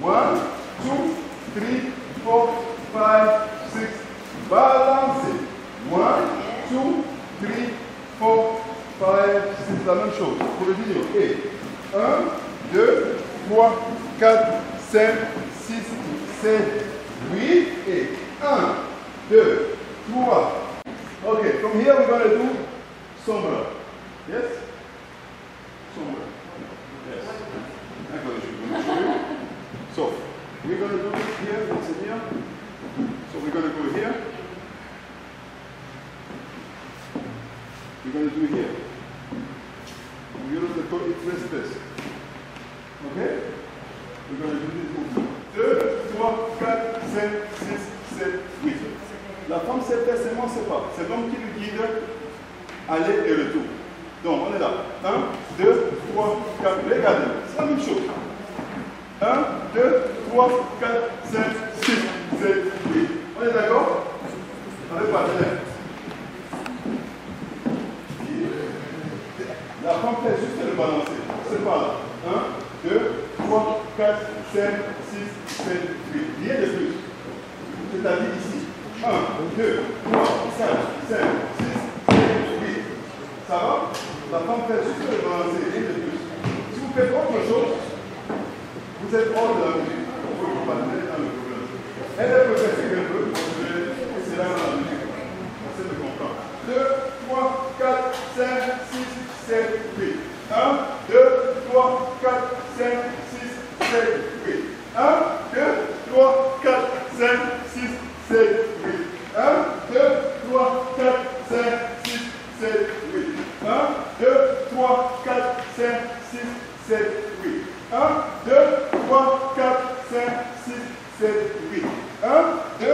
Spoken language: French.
One, two, three, four, five, six. Balancez. One, two, three, four, five, six. La même chose pour le vidéo. Et 1, 2, 3, 4, 5, 6, 7, 8. Et 1, 2, 3. Okay, from here we're going to do sombra. Yes? Sombra. Yes. I'm going to show you. So, we're going to do it here, once in here. So we're going to go here. We're going to do here. We're going to rest this. Okay? We're going to do this movement. 2, 3, 4, 5, 6, 7, 8. La faire seulement c'est pas. C'est l'homme qui lui guide aller et retour. Donc on est là. 1, 2, 3, 4. Regardez, c'est la même chose. 1, 2, 3, 4, 5, 6, 7, 8. On est d'accord? Avec partenaire. La femme fait juste le balancer. C'est pas là. 1, 2, 3, 4, 5, 6, 7, 8. Rien de plus. C'est-à-dire ici. 1, 2, 3, 5, 5, 6, 7, 8. Ça va? La femme fait juste le balancer, rien de plus. Si vous faites autre chose, de la musique. On peut parler dans le problème. Elle, faire ce qu'elle veut. C'est là la musique. Essaye de comprendre. 2, 3, 4, 5, 6, 7, 8. 1, 2, 3, 4, 5, 6, 7, 8. 1, 2, 3, 4, 5, 6, 7, 8. 1, 2, 3, 4, 5, 6, 7, 8. 1, 2, 3, 4, 5, 6, 7, 8. 1,